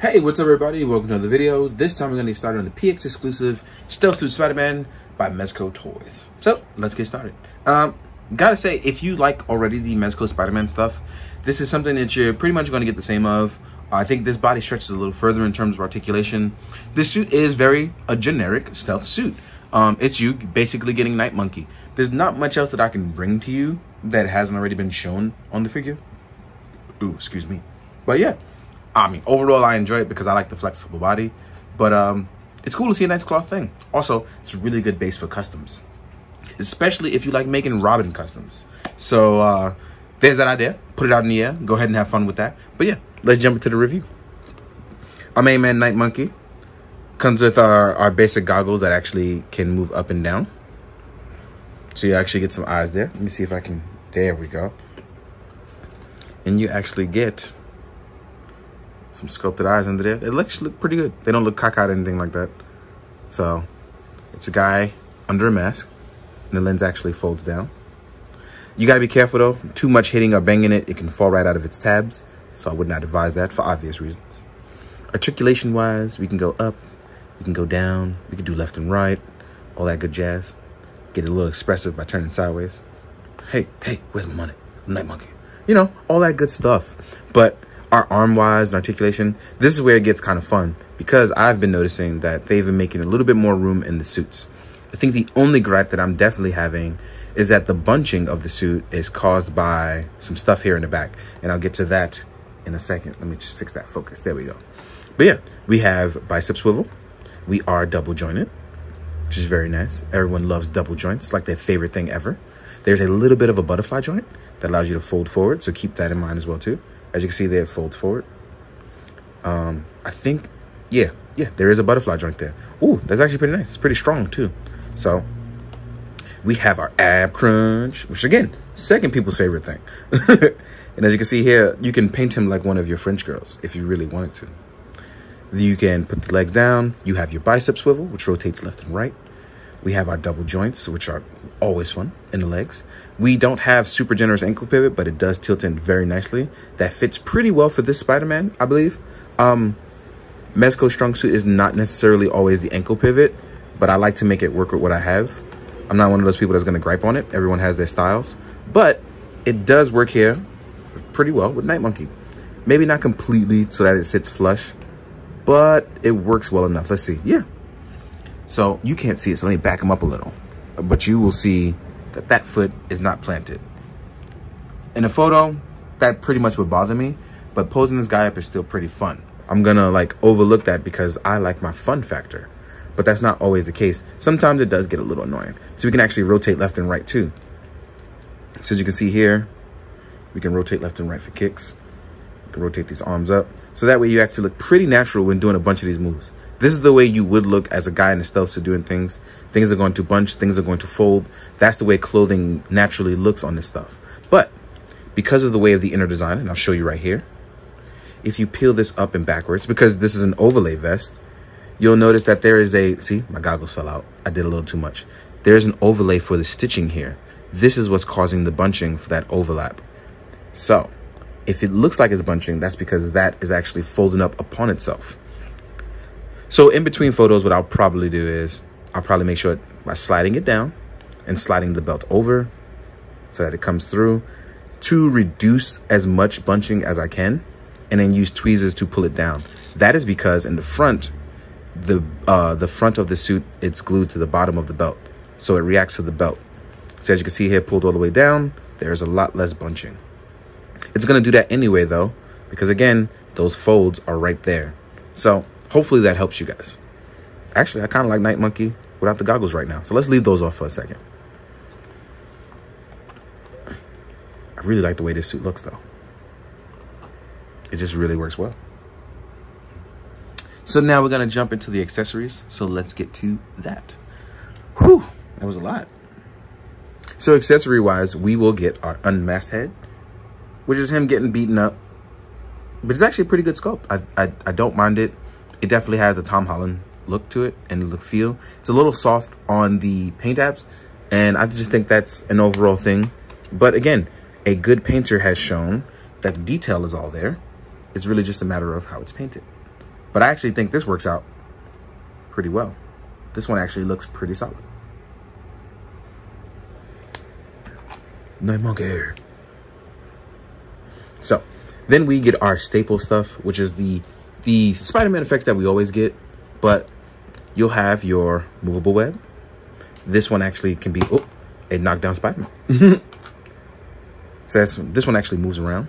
Hey, what's up everybody? Welcome to another video. This time we're going to get started on the PX exclusive Stealth Suit Spider-Man by Mezco Toyz. So, let's get started. Um, gotta say, if you like already the Mezco Spider-Man stuff, this is something that you're pretty much going to get the same of. I think this body stretches a little further in terms of articulation. This suit is very a generic stealth suit. Um, it's you basically getting Night Monkey. There's not much else that I can bring to you that hasn't already been shown on the figure. Ooh, excuse me. But yeah, I mean, overall, I enjoy it because I like the flexible body. But um, it's cool to see a nice cloth thing. Also, it's a really good base for customs, especially if you like making Robin customs. So uh, there's that idea. Put it out in the air. Go ahead and have fun with that. But yeah, let's jump into the review. Our main man, Night Monkey, comes with our, our basic goggles that actually can move up and down. So you actually get some eyes there. Let me see if I can. There we go. And you actually get some sculpted eyes under there. They actually look pretty good. They don't look cockeyed or anything like that. So it's a guy under a mask. And the lens actually folds down. You gotta be careful though. Too much hitting or banging it, it can fall right out of its tabs. So I would not advise that for obvious reasons. Articulation wise, we can go up, we can go down, we can do left and right, all that good jazz. Get a little expressive by turning sideways. Hey, hey, where's my money? Night monkey. You know, all that good stuff. But our arm wise and articulation, this is where it gets kind of fun because I've been noticing that they've been making a little bit more room in the suits. I think the only gripe that I'm definitely having is that the bunching of the suit is caused by some stuff here in the back. And I'll get to that in a second. Let me just fix that focus. There we go. But yeah, we have bicep swivel. We are double jointed, which is very nice. Everyone loves double joints. It's like their favorite thing ever. There's a little bit of a butterfly joint that allows you to fold forward. So keep that in mind as well too. As you can see there, it folds forward. Um, I think, yeah, yeah, there is a butterfly joint there. Ooh, that's actually pretty nice. It's pretty strong too. So we have our ab crunch, which again, second people's favorite thing. and as you can see here, you can paint him like one of your French girls if you really wanted to. You can put the legs down. You have your bicep swivel, which rotates left and right. We have our double joints, which are always fun in the legs. We don't have super generous ankle pivot, but it does tilt in very nicely. That fits pretty well for this Spider-Man, I believe. Um, Mezco Strong Suit is not necessarily always the ankle pivot, but I like to make it work with what I have. I'm not one of those people that's going to gripe on it. Everyone has their styles. But it does work here pretty well with Night Monkey. Maybe not completely so that it sits flush, but it works well enough. Let's see. Yeah, so you can't see it, so let me back them up a little. But you will see that that foot is not planted. In a photo, that pretty much would bother me, but posing this guy up is still pretty fun. I'm gonna like overlook that because I like my fun factor, but that's not always the case. Sometimes it does get a little annoying. So we can actually rotate left and right too. So as you can see here, we can rotate left and right for kicks. We can rotate these arms up. So that way you actually look pretty natural when doing a bunch of these moves. This is the way you would look as a guy in a stealth suit doing things. Things are going to bunch, things are going to fold. That's the way clothing naturally looks on this stuff. But because of the way of the inner design, and I'll show you right here, if you peel this up and backwards, because this is an overlay vest, you'll notice that there is a, see, my goggles fell out. I did a little too much. There's an overlay for the stitching here. This is what's causing the bunching for that overlap. So if it looks like it's bunching, that's because that is actually folding up upon itself. So in between photos, what I'll probably do is I'll probably make sure by sliding it down and sliding the belt over so that it comes through to reduce as much bunching as I can and then use tweezers to pull it down. That is because in the front, the uh, the front of the suit, it's glued to the bottom of the belt. So it reacts to the belt. So as you can see here, pulled all the way down, there's a lot less bunching. It's gonna do that anyway though, because again, those folds are right there. So Hopefully that helps you guys. Actually, I kind of like Night Monkey without the goggles right now. So let's leave those off for a second. I really like the way this suit looks though. It just really works well. So now we're gonna jump into the accessories. So let's get to that. Whew, that was a lot. So accessory wise, we will get our unmasked head, which is him getting beaten up. But it's actually a pretty good sculpt. I, I, I don't mind it. It definitely has a Tom Holland look to it and look feel. It's a little soft on the paint apps, and I just think that's an overall thing. But again, a good painter has shown that the detail is all there. It's really just a matter of how it's painted. But I actually think this works out pretty well. This one actually looks pretty solid. Night Monkey. So, then we get our staple stuff, which is the the Spider-Man effects that we always get, but you'll have your movable web. This one actually can be, oh, it knocked down Spider-Man. so this one actually moves around.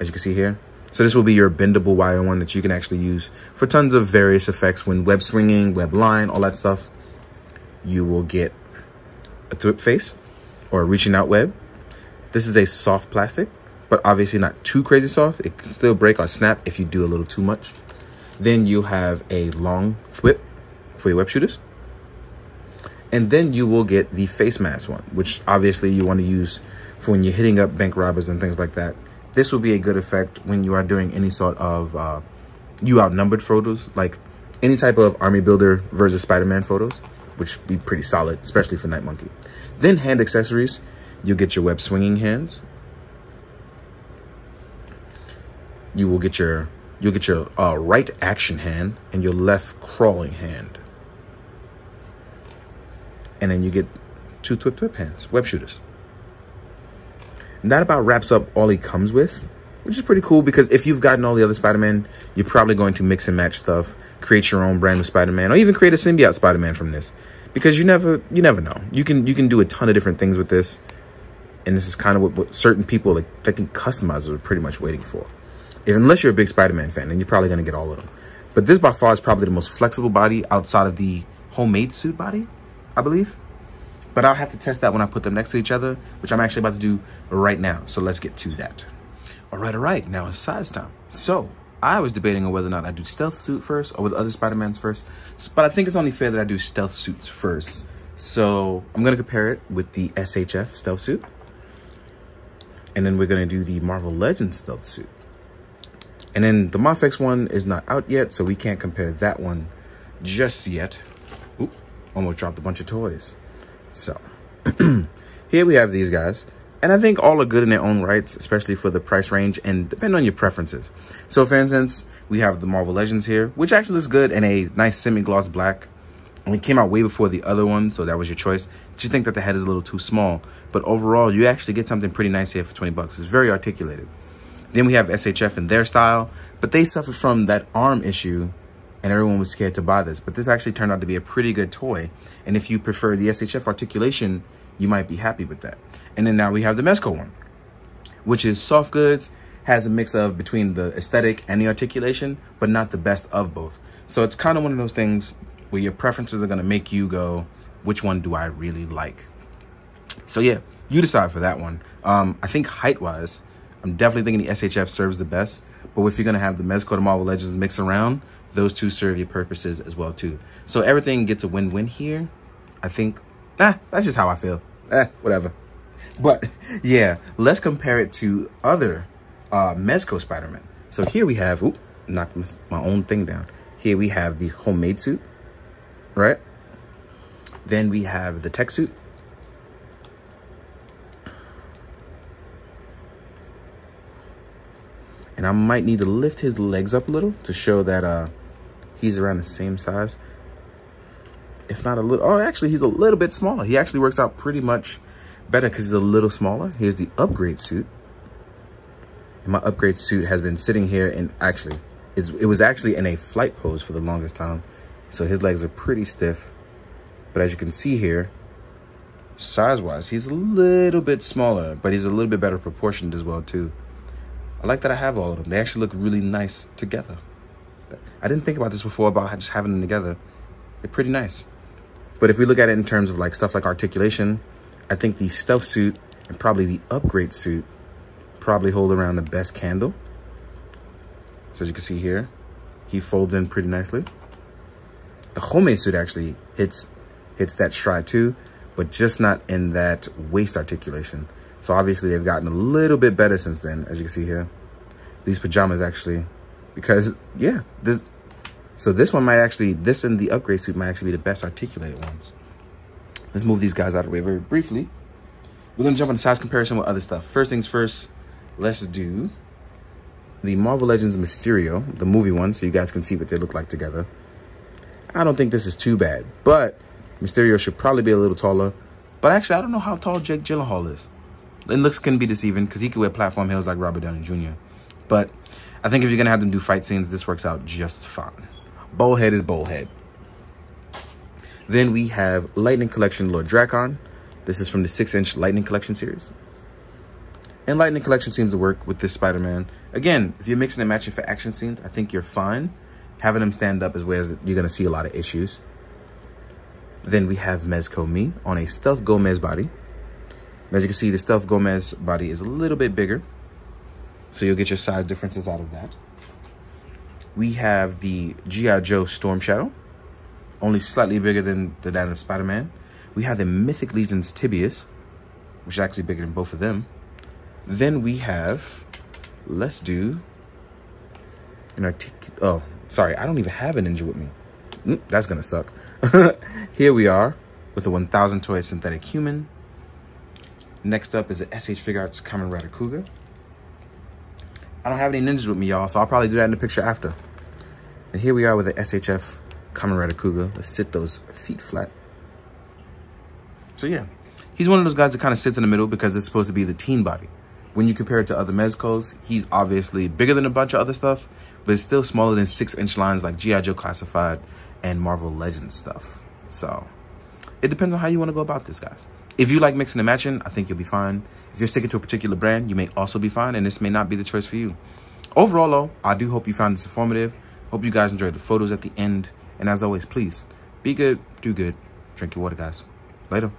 As you can see here. So this will be your bendable wire one that you can actually use for tons of various effects when web swinging, web line, all that stuff. You will get a thwip face or reaching out web. This is a soft plastic, but obviously not too crazy soft. It can still break or snap if you do a little too much. Then you have a long thwip for your web shooters. And then you will get the face mask one, which obviously you want to use for when you're hitting up bank robbers and things like that. This will be a good effect when you are doing any sort of uh, you outnumbered photos, like any type of army builder versus Spider-Man photos, which be pretty solid, especially for Night Monkey. Then hand accessories, you'll get your web swinging hands. You will get your you'll get your uh, right action hand and your left crawling hand. And then you get two thwip thwip hands, web shooters. And that about wraps up all he comes with, which is pretty cool because if you've gotten all the other Spider-Man, you're probably going to mix and match stuff, create your own brand new Spider-Man, or even create a symbiote Spider-Man from this. Because you never you never know. You can you can do a ton of different things with this. And this is kind of what, what certain people like I think customizers are pretty much waiting for. Unless you're a big Spider-Man fan, then you're probably gonna get all of them. But this by far is probably the most flexible body outside of the homemade suit body, I believe. But I'll have to test that when I put them next to each other, which I'm actually about to do right now. So let's get to that. All right, all right, now it's size time. So I was debating on whether or not I do stealth suit first or with other Spider-Mans first. But I think it's only fair that I do stealth suits first. So I'm gonna compare it with the SHF stealth suit. And then we're gonna do the Marvel Legends stealth suit. And then the Mafex one is not out yet, so we can't compare that one just yet. Oop, almost dropped a bunch of toys. So here we have these guys. And I think all are good in their own rights, especially for the price range and depending on your preferences. So for instance, we have the Marvel Legends here, which actually looks good in a nice semi-gloss black. And it came out way before the other one, so that was your choice. But you think that the head is a little too small. But overall, you actually get something pretty nice here for 20 bucks. It's very articulated. Then we have SHF in their style, but they suffered from that arm issue and everyone was scared to buy this. But this actually turned out to be a pretty good toy. And if you prefer the SHF articulation, you might be happy with that. And then now we have the Mezco one, which is soft goods, has a mix of between the aesthetic and the articulation, but not the best of both. So it's kind of one of those things where your preferences are going to make you go, which one do I really like? So yeah, you decide for that one. Um, I think height-wise, I'm definitely thinking the SHF serves the best. But if you're to have the Mezco to Marvel Legends mix around, those two serve your purposes as well too. So everything gets a win-win here. I think, ah, that's just how I feel. Eh, whatever. But yeah, let's compare it to other uh, Mezco Spider-Man. So here we have, oop, knocked my own thing down. Here we have the homemade suit, right? Then we have the tech suit. And I might need to lift his legs up a little to show that uh, he's around the same size. If not a little, oh, actually, he's a little bit smaller. He actually works out pretty much better because he's a little smaller. Here's the upgrade suit. And my upgrade suit has been sitting here and actually, it was actually in a flight pose for the longest time. So his legs are pretty stiff. But as you can see here, size-wise, he's a little bit smaller, but he's a little bit better proportioned as well too. I like that I have all of them. They actually look really nice together. I didn't think about this before about just having them together. They're pretty nice. But if we look at it in terms of like stuff like articulation, I think the stealth suit and probably the upgrade suit probably hold around the best candle. So as you can see here, he folds in pretty nicely. The homemade suit actually hits hits that stride too, but just not in that waist articulation. So obviously they've gotten a little bit better since then, as you can see here. These pajamas actually, because yeah, this, so this one might actually, this and the upgrade suit might actually be the best articulated ones. Let's move these guys out of the way very briefly. We're gonna jump on size comparison with other stuff. First things first, let's do the Marvel Legends Mysterio, the movie one, so you guys can see what they look like together. I don't think this is too bad, but Mysterio should probably be a little taller. But actually, I don't know how tall Jake Gyllenhaal is. It looks can be deceiving because he could wear platform heels like Robert Downey Jr. But I think if you're to have them do fight scenes, this works out just fine. Bullhead is bullhead. Then we have Lightning Collection Lord Drakkon. This is from the 6-inch Lightning Collection series. And Lightning Collection seems to work with this Spider-Man. Again, if you're mixing and matching for action scenes, I think you're fine. Having him stand up is where you're going to see a lot of issues. Then we have Mezco Me on a Stealth Gomez body. As you can see, the Stealth Gomez body is a little bit bigger. So you'll get your size differences out of that. We have the G.I. Joe Storm Shadow. Only slightly bigger than the that of Spider-Man. We have the Mythic Legions Tibius, which is actually bigger than both of them. Then we have, let's do an artic. Oh, sorry, I don't even have a ninja with me. Mm, that's gonna suck. Here we are with a 1000 toy synthetic human. Next up is a SH Figuarts Kamen Rider. I don't have any ninjas with me, y'all, so I'll probably do that in the picture after. And here we are with the SHF Kamen Rider. Let's sit those feet flat. So yeah, he's one of those guys that kind of sits in the middle because it's supposed to be the teen body when you compare it to other Mezcos, he's obviously bigger than a bunch of other stuff, but it's still smaller than six inch lines like G.I. Joe Classified and Marvel Legends stuff. So it depends on how you want to go about this, guys. If you like mixing and matching, I think you'll be fine. If you're sticking to a particular brand, you may also be fine, and this may not be the choice for you. Overall, though, I do hope you found this informative. Hope you guys enjoyed the photos at the end. And as always, please be good, do good, drink your water, guys. Later.